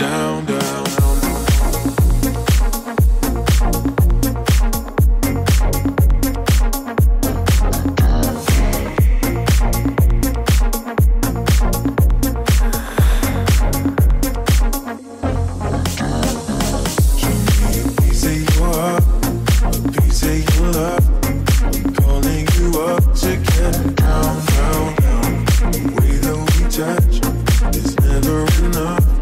down, down. It's never enough.